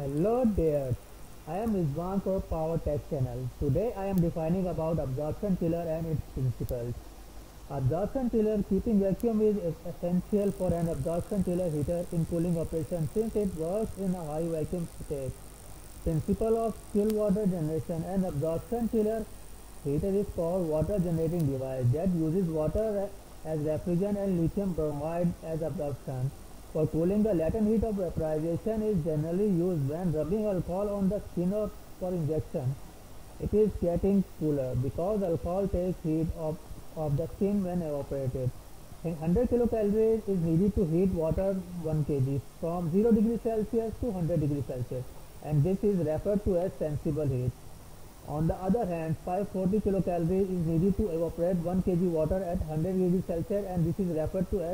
Hello there, I am Rizwan for Power Tech channel. Today I am defining about absorption chiller and its principles. Absorption chiller keeping vacuum is essential for an absorption chiller heater in cooling operation since it works in a high vacuum state. Principle of chill water generation and absorption chiller heater is called water generating device that uses water as refrigerant and lithium bromide as absorption. For cooling, the latent heat of vaporization is generally used when rubbing alcohol on the skin or for injection. It is getting cooler because alcohol takes heat of, of the skin when evaporated. 100 kilocalories is needed to heat water 1 kg from 0 degree Celsius to 100 degree Celsius and this is referred to as sensible heat. On the other hand, 540 kilocalories is needed to evaporate 1 kg water at 100 degree Celsius and this is referred to as